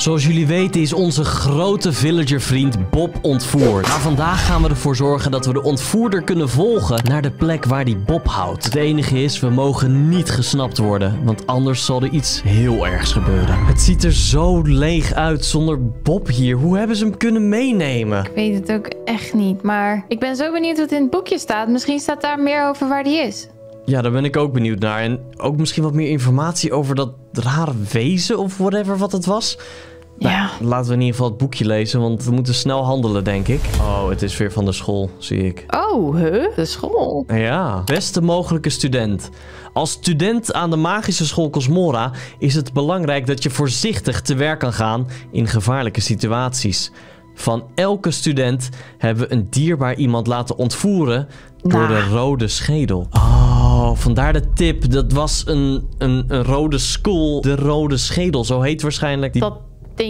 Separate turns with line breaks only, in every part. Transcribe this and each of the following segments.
Zoals jullie weten is onze grote villagervriend Bob ontvoerd. Maar vandaag gaan we ervoor zorgen dat we de ontvoerder kunnen volgen naar de plek waar die Bob houdt. Het enige is, we mogen niet gesnapt worden, want anders zal er iets heel ergs gebeuren. Het ziet er zo leeg uit zonder Bob hier. Hoe hebben ze hem kunnen meenemen?
Ik weet het ook echt niet, maar ik ben zo benieuwd wat in het boekje staat. Misschien staat daar meer over waar die is.
Ja, daar ben ik ook benieuwd naar. En ook misschien wat meer informatie over dat rare wezen of whatever wat het was. Nou,
Ja.
laten we in ieder geval het boekje lezen, want we moeten snel handelen, denk ik. Oh, het is weer van de school, zie ik.
Oh, huh? De school.
Ja, beste mogelijke student. Als student aan de magische school Cosmora is het belangrijk dat je voorzichtig te werk kan gaan in gevaarlijke situaties. Van elke student hebben we een dierbaar iemand laten ontvoeren door
Nou.
de rode schedel. Oh, vandaar de tip. Dat was een, een, een rode school. De rode schedel, zo heet waarschijnlijk die
Dat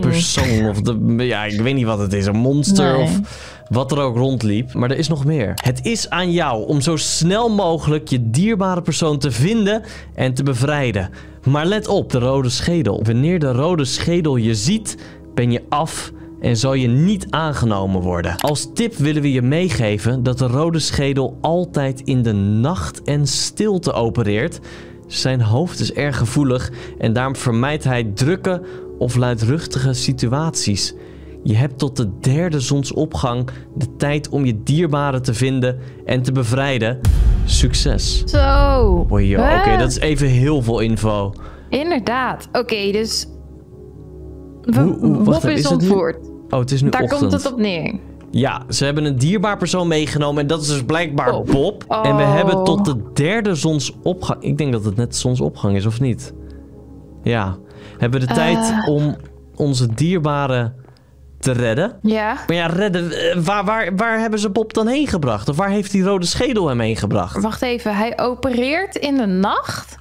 persoon. Of de, ja, ik weet niet wat het is. Een monster
Nee.
of wat er ook rondliep. Maar er is nog meer. Het is aan jou om zo snel mogelijk je dierbare persoon te vinden en te bevrijden. Maar let op, de rode schedel. Wanneer de rode schedel je ziet, ben je af en zal je niet aangenomen worden. Als tip willen we je meegeven dat de rode schedel altijd in de nacht en stilte opereert. Zijn hoofd is erg gevoelig en daarom vermijdt hij drukke of luidruchtige situaties. Je hebt tot de derde zonsopgang de tijd om je dierbare te vinden en te bevrijden. Succes.
Zo.
Oké, dat is even heel veel info.
Inderdaad. Oké, dus... We,
Hoe- hoe- wacht
Bob
even,
is,
is nu
ontvoerd.
Oh, het is nu
Daar
ochtend.
komt het op neer.
Ja, ze hebben een dierbaar persoon meegenomen en dat is dus blijkbaar
Bob.
Bob. En we
Oh.
hebben tot de derde zonsopgang... Ik denk dat het net zonsopgang is, of niet? Ja. Hebben we de tijd
Eh.
om onze dierbare te redden?
Ja.
Maar ja, redden... eh, Waar, waar, waar hebben ze Bob dan heen gebracht? Of waar heeft die rode schedel hem heen gebracht?
Wacht even. Hij opereert in de nacht?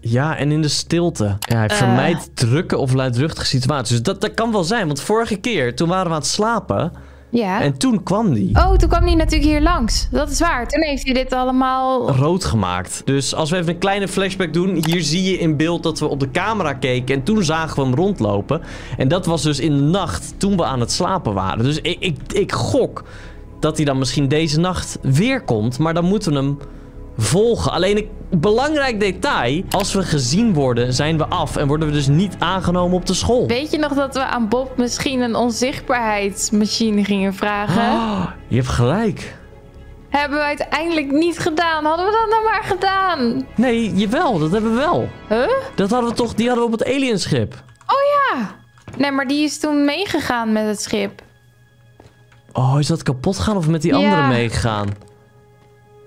Ja, en in de stilte. Ja, hij
Eh.
vermijdt drukke of luidruchtige situaties. Dus dat, dat kan wel zijn, want vorige keer, toen waren we aan het slapen...
Ja.
en toen kwam die.
Oh, toen kwam hij natuurlijk hier langs. Dat is waar. Toen heeft hij dit allemaal...
rood gemaakt. Dus als we even een kleine flashback doen. Hier zie je in beeld dat we op de camera keken. En toen zagen we hem rondlopen. En dat was dus in de nacht toen we aan het slapen waren. Dus ik, ik, ik gok dat hij dan misschien deze nacht weer komt. Maar dan moeten we hem volgen. Alleen een belangrijk detail. Als we gezien worden, zijn we af. En worden we dus niet aangenomen op de school.
Weet je nog dat we aan Bob misschien een onzichtbaarheidsmachine gingen vragen?
Ah, je hebt gelijk.
Hebben we uiteindelijk niet gedaan. Hadden we dat nou maar gedaan?
Nee, jawel, dat hebben we wel.
Huh?
Dat hadden we toch, die hadden we op het alienschip.
Oh ja. Nee, maar die is toen meegegaan met het schip.
Oh, is dat kapot gaan of met die
Ja.
andere meegegaan?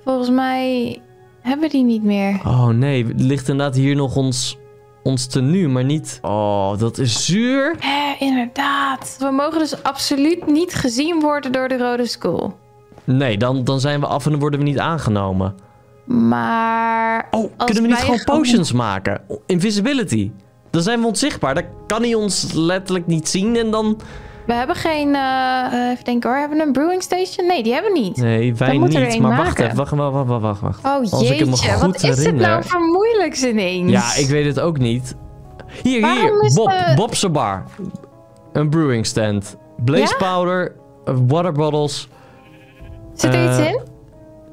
Volgens mij hebben we die niet meer.
Oh nee, ligt inderdaad hier nog ons, ons tenue, maar niet... Oh, dat is zuur.
Hé, inderdaad. We mogen dus absoluut niet gezien worden door de Rode School.
Nee, dan, dan zijn we af en dan worden we niet aangenomen.
Maar...
Oh, kunnen we niet gewoon- potions maken? Invisibility. Dan zijn we onzichtbaar. Dan kan hij ons letterlijk niet zien en dan...
We hebben geen... eh, eh, even denken hoor. Hebben we een brewing station? Nee, die hebben we niet.
Nee, wij
er
niet. Maar wacht
maken.
even, wacht, wacht, wacht, wacht, wacht.
Oh
Als ik hem me
jeetje, wat is
herinner-
nou voor moeilijks ineens?
Ja, ik weet het ook niet. Hier,
Waarom
hier. Bob.
de-
Bob's bar. Een brewing stand. Blaze
Ja?
powder. uh, Water bottles.
Zit er iets
eh,
in?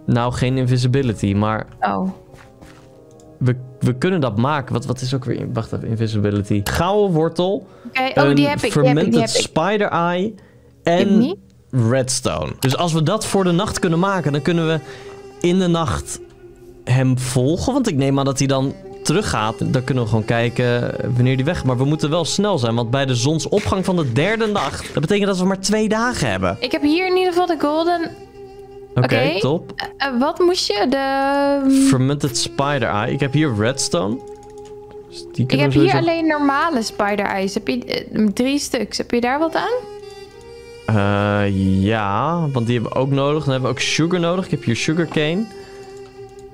Nou, geen invisibility, maar
Oh.
we, we kunnen dat maken. Wat, wat is ook weer... Wacht even, invisibility. Gouden wortel.
Oké, oh, die heb ik, die heb ik,
fermented
die heb
spider eye.
Die
En redstone. Dus als we dat voor de nacht kunnen maken, dan kunnen we in de nacht hem volgen. Want ik neem aan dat hij dan teruggaat. Dan kunnen we gewoon kijken wanneer hij weg. Maar we moeten wel snel zijn, want bij de zonsopgang van de derde nacht, dat betekent dat we maar twee dagen hebben.
Ik heb hier in ieder geval de golden...
Oké, top.
eh, wat moest je? De...
Fermented spider eye. Ik heb hier redstone. Dus die
Ik heb hier alleen normale spider eyes. Heb je eh, drie stuks? Heb je daar wat aan?
Eh, ja, want die hebben we ook nodig. Dan hebben we ook sugar nodig. Ik heb hier sugarcane.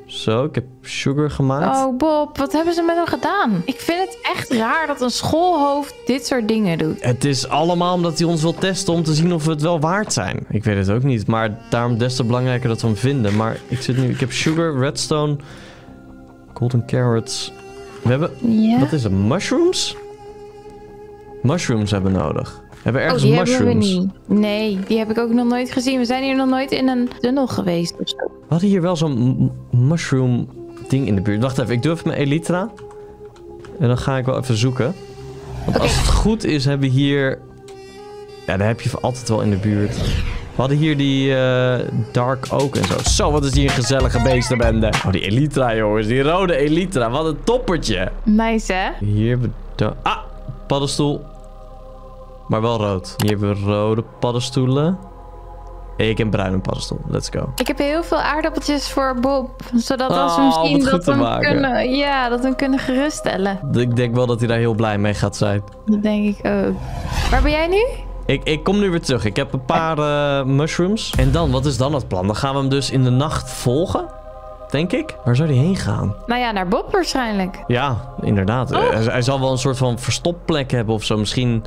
Zo, ik heb sugar gemaakt.
Oh Bob, wat hebben ze met hem gedaan? Ik vind het echt raar dat een schoolhoofd dit soort dingen doet.
Het is allemaal omdat hij ons wil testen om te zien of we het wel waard zijn. Ik weet het ook niet, maar daarom des te belangrijker dat we hem vinden. Maar ik zit nu, ik heb sugar, redstone, golden carrots. We hebben,
Ja.
wat is het, mushrooms? mushrooms hebben nodig. Hebben we
Oh,
ergens
hebben we
mushrooms?
niet. Nee, die heb ik ook nog nooit gezien. We zijn hier nog nooit in een tunnel geweest of zo.
We hadden hier wel zo'n mushroom ding in de buurt. Wacht even, ik doe even mijn Elytra. En dan ga ik wel even zoeken. Want als het goed is, hebben we hier... Ja, daar heb je altijd wel in de buurt. We hadden hier die eh, Dark Oak en zo. Zo, wat is hier een gezellige beestenbende. Oh, die Elytra, jongens. Die rode Elytra. Wat een toppertje.
Nice, hè?
Hier hebben we... Ah, paddenstoel. Maar wel rood. Hier hebben we rode paddenstoelen. En ik heb bruine paddenstoel. Let's go.
Ik heb heel veel aardappeltjes voor Bob. Zodat als we
Oh,
misschien dat we hem kunnen... Ja, dat we hem kunnen geruststellen.
Ik denk wel dat hij daar heel blij mee gaat zijn.
Dat denk ik ook. Waar ben jij nu?
Ik, ik kom nu weer terug. Ik heb een paar eh, mushrooms. En dan, wat is dan het plan? Dan gaan we hem dus in de nacht volgen. Denk ik. Waar zou hij heen gaan?
Nou ja, naar Bob waarschijnlijk.
Ja, inderdaad.
Oh.
Hij, hij zal wel een soort van verstopplek hebben of zo. Misschien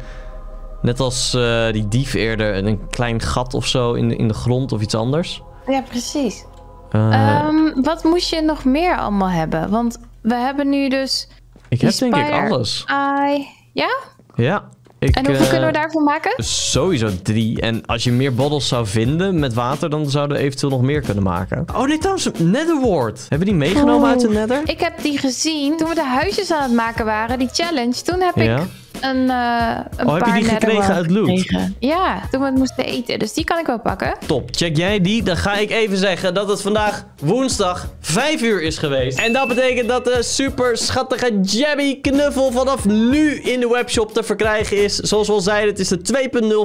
net als eh, die dief eerder. Een klein gat of zo in de, in de grond of iets anders.
Ja, precies. Ehm, wat moest je nog meer allemaal hebben? Want we hebben nu dus...
ik heb denk ik alles.
Eye. Ja?
Ja. Ik,
En hoeveel
eh,
kunnen we daarvan maken?
Sowieso drie. En als je meer bottles zou vinden met water, dan zouden we eventueel nog meer kunnen maken. Oh nee, trouwens, een Netherward. Hebben we die meegenomen
Oh.
uit de Nether?
Ik heb die gezien toen we de huisjes aan het maken waren, die challenge. Toen heb
Ja.
ik een, eh een
Oh, heb je
paar
die gekregen uit loot?
gekregen. Ja, toen we het moesten eten. Dus die kan ik wel pakken.
Top. Check jij die? Dan ga ik even zeggen dat het vandaag woensdag 5 uur is geweest. En dat betekent dat de super schattige Jabby knuffel vanaf nu in de webshop te verkrijgen is. Zoals we al zeiden, het is de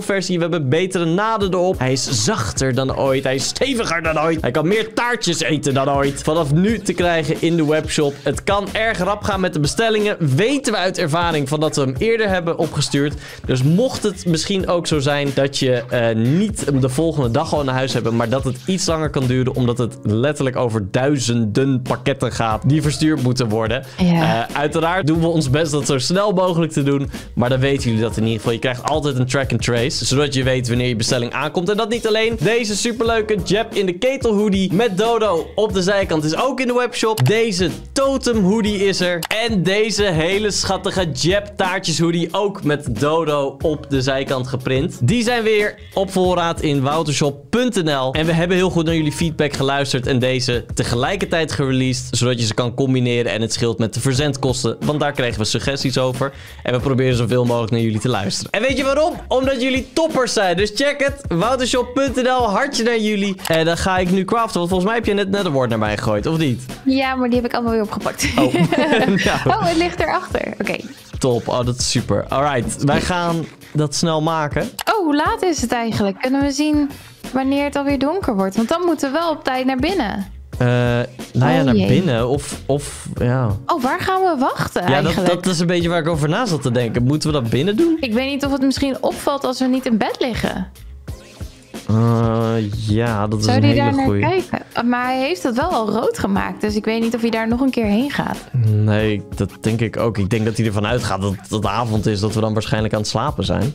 2.0 versie. We hebben betere naden erop. Hij is zachter dan ooit. Hij is steviger dan ooit. Hij kan meer taartjes eten dan ooit. Vanaf nu te krijgen in de webshop. Het kan erg rap gaan met de bestellingen. Weten we uit ervaring van dat we hem eerder hebben opgestuurd. Dus mocht het misschien ook zo zijn dat je eh, niet de volgende dag al naar huis hebt, maar dat het iets langer kan duren, omdat het letterlijk over duizenden pakketten gaat die verstuurd moeten worden.
Ja.
Eh, uiteraard doen we ons best dat zo snel mogelijk te doen. Maar dan weten jullie dat in ieder geval. Je krijgt altijd een track and trace. Zodat je weet wanneer je bestelling aankomt. En dat niet alleen. Deze superleuke Jab in de ketel hoodie met Dodo op de zijkant is ook in de webshop. Deze totem hoodie is er. En deze hele schattige Jab taartjes hoodie ook met Dodo op de zijkant geprint. Die zijn weer op voorraad in woutershop.nl. En we hebben heel goed naar jullie feedback geluisterd. En deze tegelijkertijd gereleased. Zodat je ze kan combineren. En het scheelt met de verzendkosten. Want daar kregen we suggesties over. En we proberen zoveel mogelijk naar jullie te luisteren. En weet je waarom? Omdat jullie toppers zijn. Dus check het. Woutershop.nl. Hartje naar jullie. En dan ga ik nu craften. Want volgens mij heb je net Netherward naar mij gegooid. Of niet?
Ja, maar die heb ik allemaal weer opgepakt.
Oh.
Oh, het ligt erachter. Oké.
Top. Oh, dat is super. Alright. Wij gaan dat snel maken.
Oh, hoe laat is het eigenlijk? Kunnen we zien wanneer het alweer donker wordt? Want dan moeten we wel op tijd naar binnen.
Eh, nou ja,
Oh,
naar
jee.
binnen. Of, of ja.
Oh, waar gaan we wachten
Ja, dat,
eigenlijk?
dat is een beetje waar ik over na zat te denken. Moeten we dat binnen doen?
Ik weet niet of het misschien opvalt als we niet in bed liggen.
Eh, ja, dat is
Zou
een
die
hele
daar naar kijken? Ah, Maar hij heeft het wel al rood gemaakt. Dus ik weet niet of hij daar nog een keer heen gaat.
Nee, dat denk ik ook. Ik denk dat hij ervan uitgaat dat het de avond is, dat we dan waarschijnlijk aan het slapen zijn.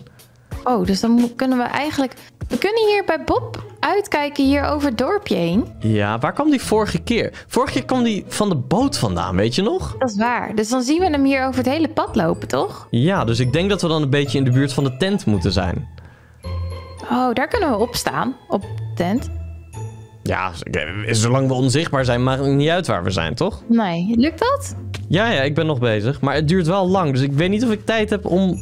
Oh, dus dan kunnen we eigenlijk... We kunnen hier bij Bob uitkijken hier over het dorpje heen.
Ja, waar kwam die vorige keer? Vorige keer kwam die van de boot vandaan, weet je nog?
Dat is waar. Dus dan zien we hem hier over het hele pad lopen, toch?
Ja, dus ik denk dat we dan een beetje in de buurt van de tent moeten zijn.
Oh, daar kunnen we op staan. Op tent.
Ja, zolang we onzichtbaar zijn, maakt het niet uit waar we zijn, toch?
Nee, lukt dat?
Ja, ja, ik ben nog bezig. Maar het duurt wel lang, dus ik weet niet of ik tijd heb om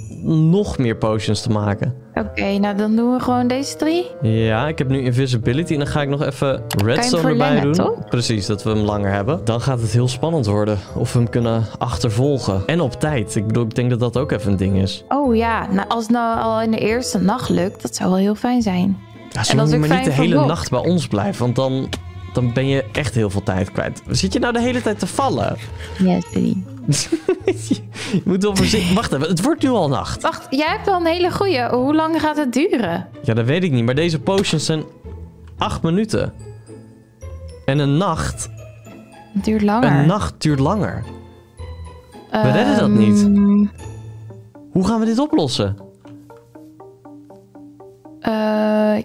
nog meer potions te maken.
Oké, nou dan doen we gewoon deze drie.
Ja, ik heb nu invisibility en dan ga ik nog even redstone erbij doen.
toch?
Precies, dat we hem langer hebben. Dan gaat het heel spannend worden of we hem kunnen achtervolgen. En op tijd. Ik bedoel, ik denk dat dat ook even een ding is.
Oh ja, nou, als het nou al in de eerste nacht lukt, dat zou wel heel fijn zijn.
Ja,
ook
maar niet de hele nacht bij ons blijven, want dan, dan ben je echt heel veel tijd kwijt. Zit je nou de hele tijd te vallen?
Yes, baby.
je moet wel voorzichtig... Wacht even, het wordt nu al nacht.
Wacht, jij hebt wel een hele goeie. Hoe lang gaat het duren?
Ja, dat weet ik niet, maar deze potions zijn acht minuten. En een nacht,
Het duurt langer.
een nacht duurt langer. we redden dat niet.
Ehm,
Hoe gaan we dit oplossen?
eh,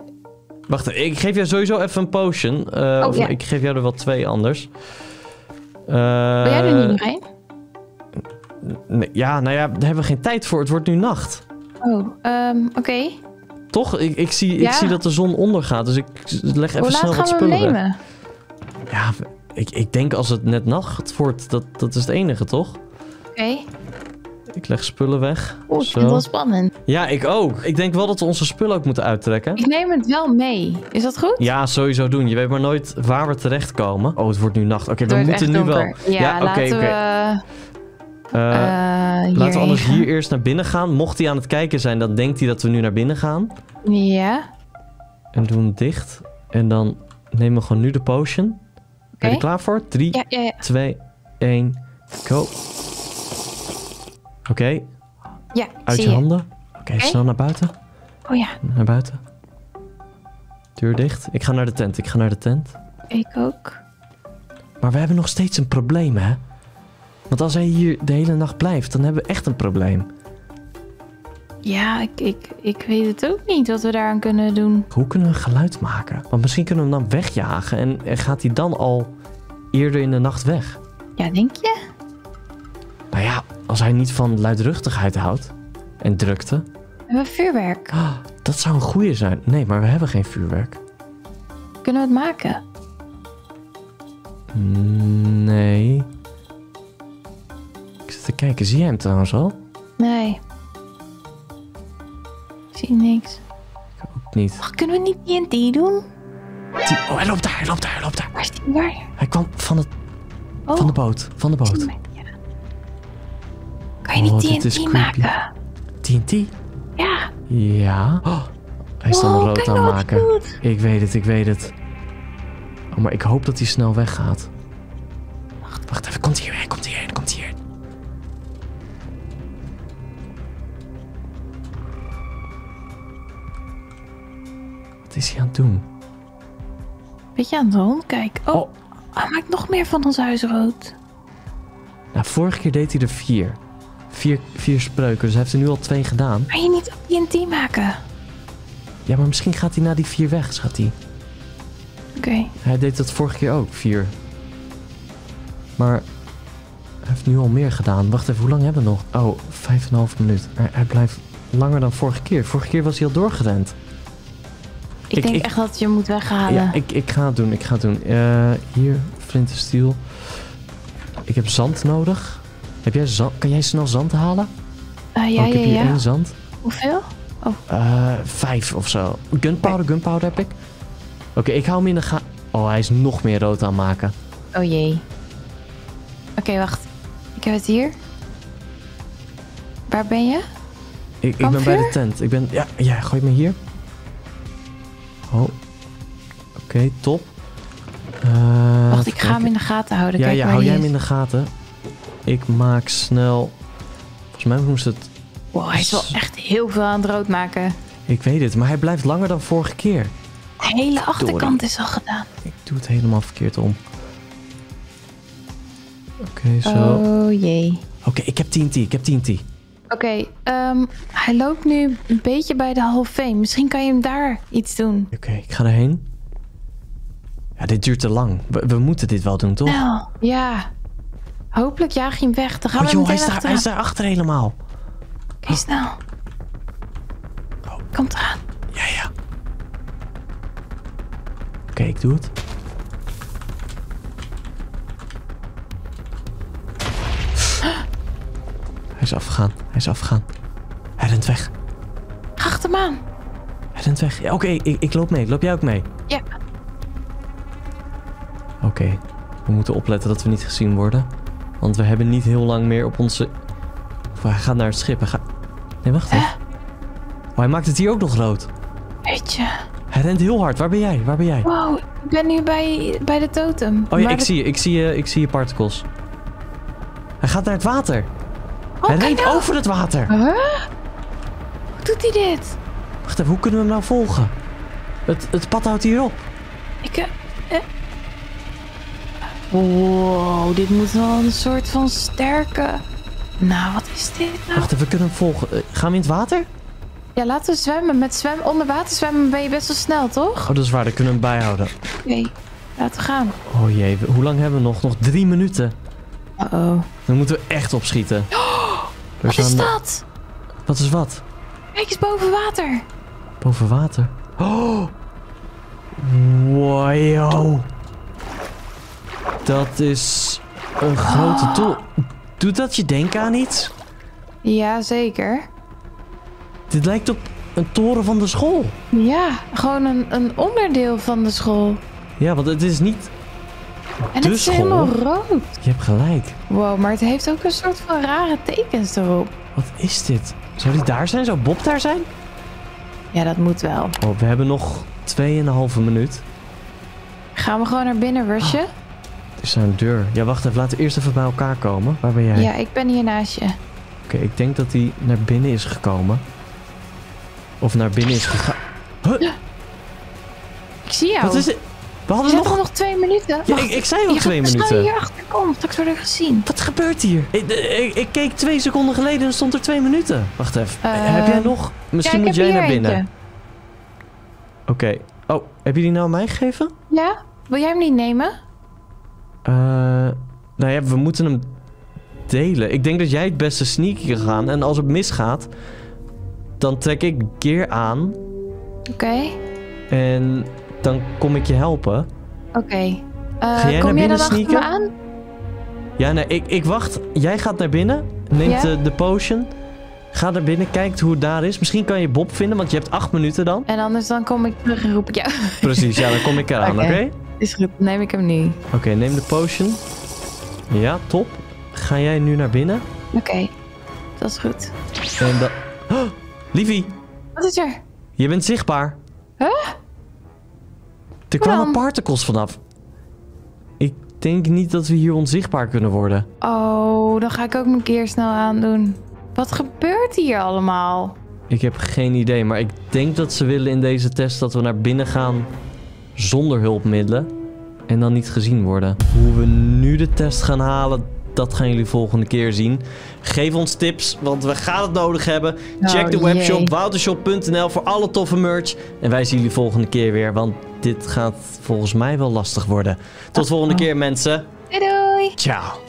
Wacht, ik geef jou sowieso even een potion. Eh,
Oh,
of
ja.
ik geef jou er wel twee anders.
wil jij er
Eh,
niet een?
nee, ja, nou ja, daar hebben we geen tijd voor. Het wordt nu nacht.
Oh, ehm, oké.
Toch? Ik, ik, zie, ik
Ja.
zie dat de zon ondergaat, dus ik leg even snel wat
we
spullen weg.
nemen?
Ja, ik, ik denk als het net nacht wordt, dat, dat is het enige, toch?
Oké.
Ik leg spullen weg.
Oeh, ik
Zo.
vind het wel spannend.
Ja, ik ook. Ik denk wel dat we onze spullen ook moeten uittrekken.
Ik neem het wel mee. Is dat goed?
Ja, sowieso doen. Je weet maar nooit waar we terechtkomen. Oh, het wordt nu nacht. Oké, we moeten nu wel.
Ja,
oké,
laten
oké.
we
Eh,
eh,
laten we anders
hierheen
hier eerst naar binnen gaan. Mocht hij aan het kijken zijn, dan denkt hij dat we nu naar binnen gaan.
Ja,
En doen hem dicht. En dan nemen we gewoon nu de potion. Ben je er klaar voor? 3,
Ja, ja, ja.
2, 1, go. Oké,
Ja,
uit
zie
je
je.
handen. Oké, snel naar buiten.
Oh ja,
Naar buiten. Deur dicht. Ik ga naar de tent. Ik ga naar de tent.
ik ook.
Maar we hebben nog steeds een probleem, hè? Want als hij hier de hele nacht blijft, dan hebben we echt een probleem.
Ja, ik, ik, ik weet het ook niet wat we daaraan kunnen doen.
Hoe kunnen we geluid maken? Want misschien kunnen we hem dan wegjagen en, en gaat hij dan al eerder in de nacht weg.
Ja, denk je?
Als hij niet van luidruchtigheid houdt en drukte,
We hebben vuurwerk.
ah, dat zou een goeie zijn. Nee, maar we hebben geen vuurwerk.
Kunnen we het maken?
Nee. Ik zit te kijken. Zie jij hem trouwens al?
Nee. Ik zie niks.
Ook niet.
Ach, kunnen we niet TNT doen?
Die- Oh, hij loopt daar, hij loopt daar, hij loopt daar.
Waar is die? Waar?
Hij kwam van, het,
Oh,
van de boot. Van de boot.
Kan je
Oh,
niet
is
TNT
creepy.
maken?
TNT?
Ja.
Ja. Oh, hij is dan
Wow,
rood aan maken. Ik weet het, ik weet het. Oh, maar ik hoop dat hij snel weggaat. Wacht, wacht even. Komt hierheen, komt hierheen, komt hierheen. Wat is hij aan het doen?
Beetje aan de hond, kijk. Oh,
Oh.
hij maakt nog meer van ons huis rood.
Nou, vorige keer deed hij er vier. Vier, vier spreuken, dus hij heeft er nu al twee gedaan.
Kan je niet TNT maken?
Ja, maar misschien gaat hij na die vier weg, schat hij.
Oké.
Hij deed dat vorige keer ook, vier. Maar hij heeft nu al meer gedaan. Wacht even, hoe lang hebben we nog? Oh, vijf en een half minuut. Hij, hij blijft langer dan vorige keer. Vorige keer was hij al doorgerend.
Ik,
Ik-
denk
ik-
echt dat je hem moet weghalen.
Ja, ik, ik ga het doen, ik ga het doen. Eh, hier, flint en steel. Ik heb zand nodig. Heb jij zand? Kan jij snel zand halen?
Eh, ja,
oh, ik
ja,
heb hier
ja.
één zand.
Hoeveel?
Eh, vijf of zo. Gunpowder, gunpowder heb ik. Oké, ik hou hem in de ga... Oh, hij is nog meer rood aan het maken.
Oh jee. Oké, wacht. Ik heb het hier. Waar ben je?
Ik, ik ben bij de tent. Ik ben... Ja, ja, gooi me hier. Oh. Oké, top. Eh,
Wacht, ik ga hem in de gaten houden.
Ja,
Kijk
ja, hou jij hem in de gaten. Ik maak snel... Volgens mij moest het...
Wow, hij is wel echt heel veel aan het rood maken.
Ik weet het, maar hij blijft langer dan vorige keer.
De hele achterkant is al gedaan.
Ik doe het helemaal verkeerd om. Oké, zo.
Oh jee.
Oké, ik heb TNT, ik heb TNT.
Oké, ehm, hij loopt nu een beetje bij de halfveen. Misschien kan je hem daar iets doen.
Oké, ik ga erheen. Ja, dit duurt te lang. We, we moeten dit wel doen, toch?
Snel. Ja. Hopelijk jaag je hem weg. Dan gaan
Oh
we
joh, hij is, daar, hij is daar achter helemaal.
Oké, snel.
Oh.
Komt eraan.
Ja, ja. Oké, ik doe het. Hij is afgegaan. Hij is afgegaan. Hij rent weg.
Achter hem aan.
Hij rent weg. Ja, Oké, ik, ik loop mee. Loop jij ook mee?
Ja.
Oké. We moeten opletten dat we niet gezien worden. Want we hebben niet heel lang meer op onze... Of hij gaat naar het schip. Hij gaat... Nee, wacht even. Oh, hij maakt het hier ook nog rood.
Weet je.
Hij rent heel hard. Waar ben jij? Waar ben jij?
Wow, ik ben nu bij, bij de totem.
Oh ja, ik
de-
zie je. Ik zie je, ik zie je particles. Hij gaat naar het water.
Oh,
hij rent
nou.
over het water.
Huh? Hoe doet hij dit?
Wacht even, hoe kunnen we hem nou volgen? Het, het pad houdt hier op.
Ik... Wow, dit moet wel een soort van sterke... Nou, wat is dit nou?
Wacht even, we kunnen hem volgen. Eh, gaan we in het water?
Ja, laten we zwemmen. Met zwem onder water zwemmen ben je best wel snel, toch?
Oh, dat is waar. Dan kunnen we hem bijhouden.
Oké, laten we gaan.
Oh jee, hoe lang hebben we nog? Nog drie minuten.
Uh-oh.
Dan moeten we echt opschieten.
Wat is dat?
Wat is wat?
Kijk eens boven water.
Boven water. Oh! Wow. Dat is een grote tol. Doet dat je denken aan iets?
Ja, zeker.
Dit lijkt op een toren van de school.
Ja, gewoon een, een onderdeel van de school.
Ja, want het is niet...
En
De
het is
school?
helemaal rood.
Je hebt gelijk.
Wow, maar het heeft ook een soort van rare tekens erop.
Wat is dit? Zou die daar zijn? Zou Bob daar zijn?
Ja, dat moet wel.
Oh, we hebben nog 2,5 minuut.
Gaan we gewoon naar binnen, Rusje?
Er is daar een deur. Ja, wacht even. Laten we eerst even bij elkaar komen. Waar ben jij?
Ja, ik ben hier naast je.
Oké, ik denk dat hij naar binnen is gekomen. Of naar binnen is gegaan. Huh?
Ik zie jou.
Wat is dit? We hadden nog...
nog twee minuten?
Ja, ik, ik zei al twee
gaat
minuten.
snel hierachter komen. Straks worden we gezien.
Wat gebeurt hier? Ik, ik, ik keek twee seconden geleden en stond er twee minuten. Wacht even.
Eh,
heb jij nog? Misschien
ja, ik
moet jij
hier
naar binnen. Oké. Oh, heb je die nou aan mij gegeven?
Ja? Wil jij hem niet nemen?
Eh, nou ja, we moeten hem delen. Ik denk dat jij het beste sneaky kan gaan. En als het misgaat, dan trek ik gear aan.
Oké.
En dan kom ik je helpen.
Oké. Eh,
Ga jij
kom
naar binnen sneaken?
aan?
Ja, nee, ik, ik wacht. Jij gaat naar binnen. Neemt de, de potion. Ga naar binnen, kijkt hoe het daar is. Misschien kan je Bob vinden, want je hebt acht minuten dan.
En anders dan kom ik terug en roep ik jou.
Precies, ja, dan kom ik eraan, oké?
Oké. Is goed, neem ik hem nu.
Oké, neem de potion. Ja, top. Ga jij nu naar binnen?
Oké. Dat is goed.
En dan... Oh, Lievie,
Wat is er?
je bent zichtbaar.
Huh?
Er kwamen particles vanaf. Ik denk niet dat we hier onzichtbaar kunnen worden.
Oh, dan ga ik ook mijn keer snel aandoen. Wat gebeurt hier allemaal?
Ik heb geen idee, maar ik denk dat ze willen in deze test dat we naar binnen gaan zonder hulpmiddelen en dan niet gezien worden. Hoe we nu de test gaan halen, dat gaan jullie volgende keer zien. Geef ons tips, want we gaan het nodig hebben. Check de webshop woutershop.nl voor alle toffe merch. En wij zien jullie volgende keer weer, want dit gaat volgens mij wel lastig worden. Tot volgende
Oh.
keer mensen.
Doei doei!
Ciao.